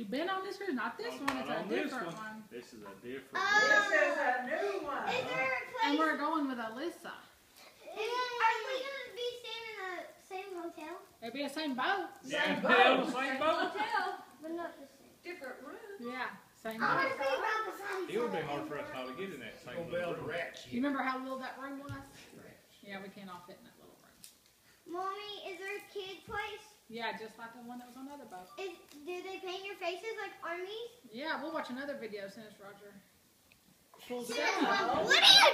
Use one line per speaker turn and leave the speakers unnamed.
You've been on this cruise, not this
On-
one. It's a
on
different
one.
one.
This is a different.
Uh,
This is a new one.
Is there a place?
And we're going with Alyssa.
Is, are we gonna be staying in the same hotel?
It'll be the same boat.
yeah,
Same
yeah,
boat.
same boat.
But not the same.
Different room.
Yeah, same
I
boat.
wanna be right beside
It would be hard for us all to get in that same
Gonna
little room.
rat
You remember how little that room was? Yeah, we can't all fit in that little room.
Mommy, is there a kid place?
Yeah, just like the one that was on the other boat.
Is, do they
Yeah, we'll watch another video, since Roger. Full
What are you?